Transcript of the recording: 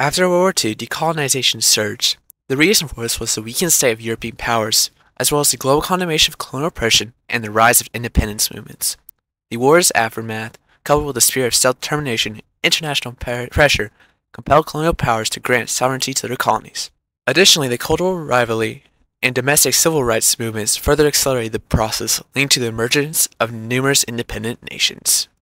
After World War II, decolonization surged. The reason for this was the weakened state of European powers, as well as the global condemnation of colonial oppression and the rise of independence movements. The war's aftermath, coupled with the spirit of self-determination and international pressure, compelled colonial powers to grant sovereignty to their colonies. Additionally, the cultural rivalry and domestic civil rights movements further accelerated the process, leading to the emergence of numerous independent nations.